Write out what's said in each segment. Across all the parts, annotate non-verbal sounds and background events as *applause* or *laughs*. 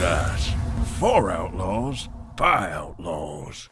Zynxize. For outlaws, by outlaws.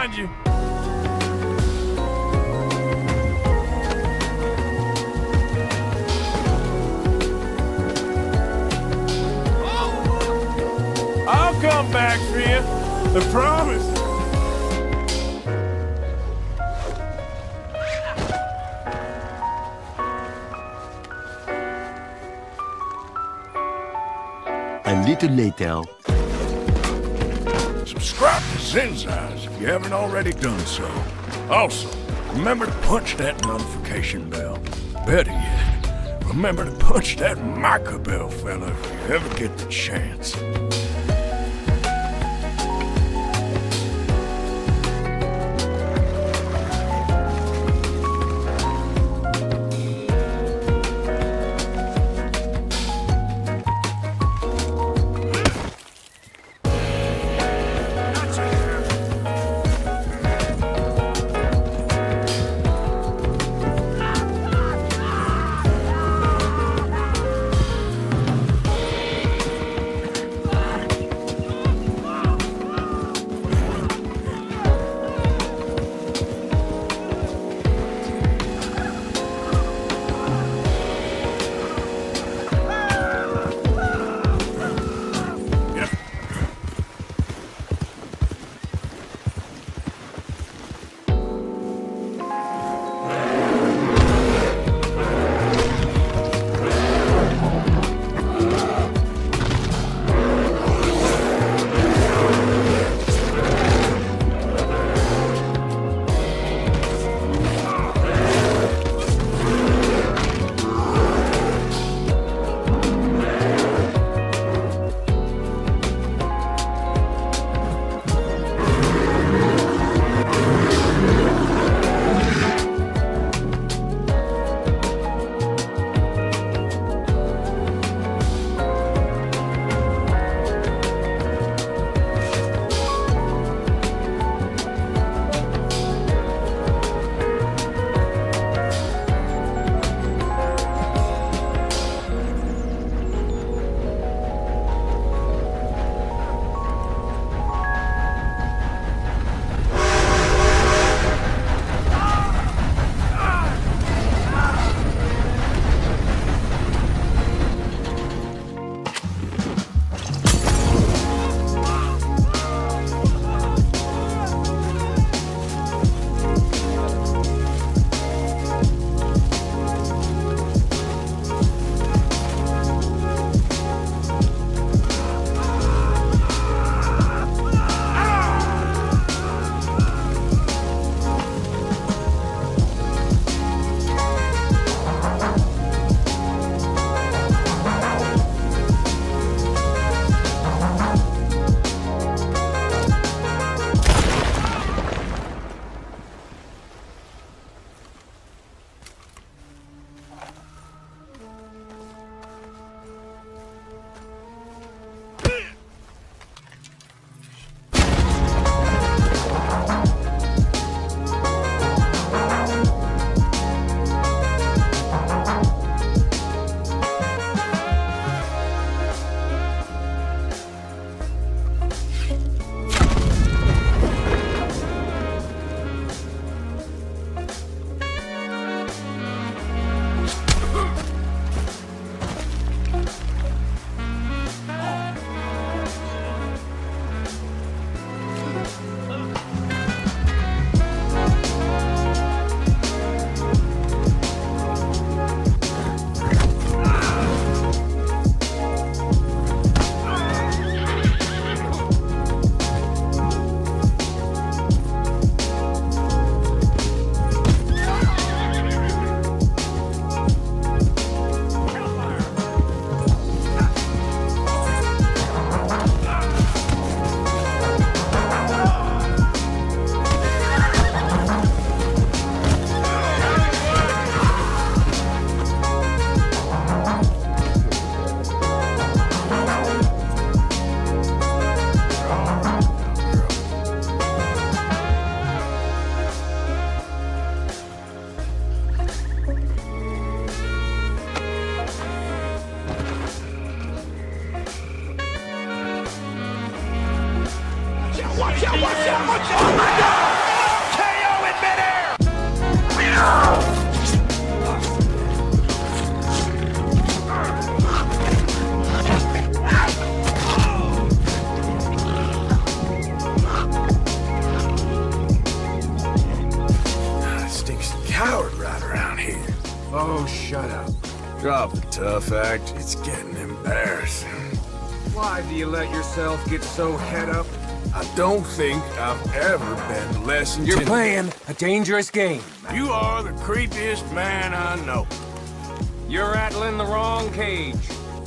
Find you. I'll come back for you. I promise. A little later. Subscribe to Zynxize if you haven't already done so. Also, remember to punch that notification bell. Better yet, remember to punch that Micah bell, fella, if you ever get the chance. Watch out, watch out, watch out! Oh my god! KO in midair! Stinks coward right around here. Oh, shut up. Drop the tough act. It's getting embarrassing. Why do you let yourself get so head up? I don't think I've ever been less You're intimidated. playing a dangerous game. You are the creepiest man I know. You're rattling the wrong cage.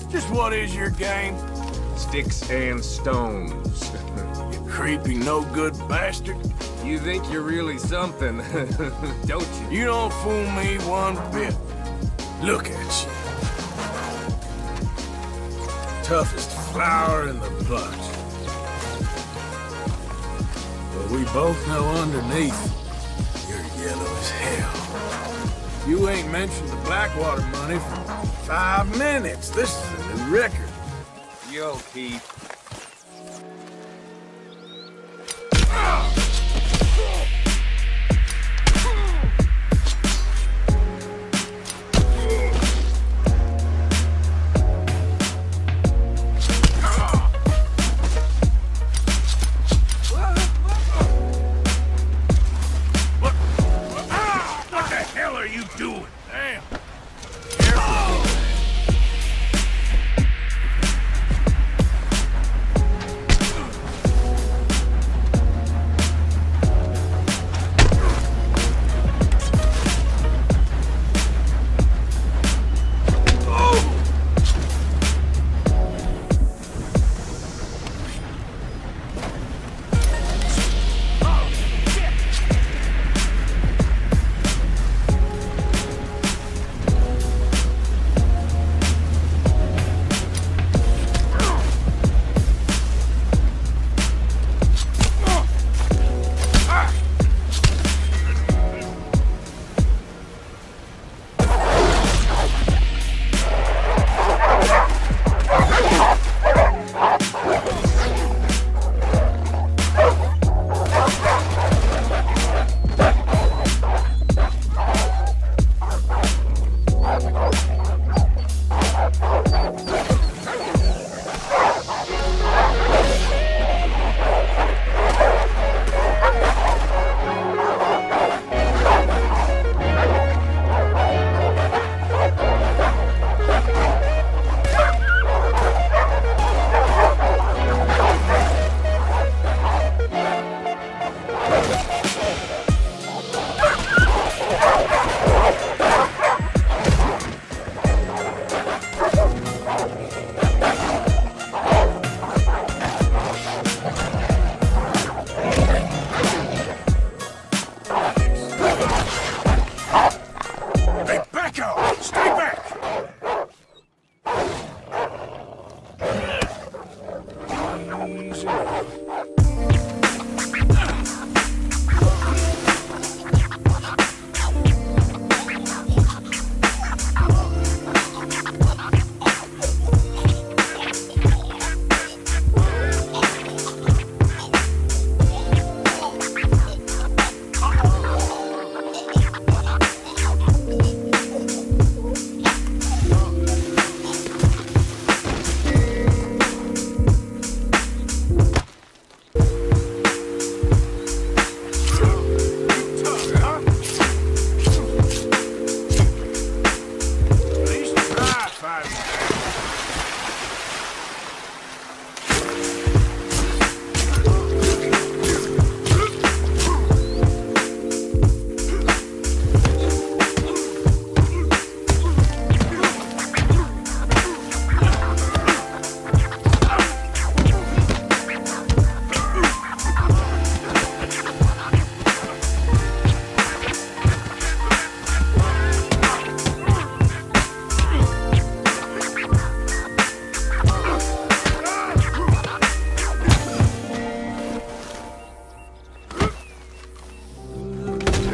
Just what is your game? Sticks and stones. *laughs* You creepy, no good bastard. you think you're really something, *laughs* don't you? You don't fool me one bit. Look at you. Toughest flower in the bunch. We both know underneath, you're yellow as hell. You ain't mentioned the Blackwater money for five minutes. This is a new record. Yo, Keith.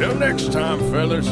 Till next time, fellas.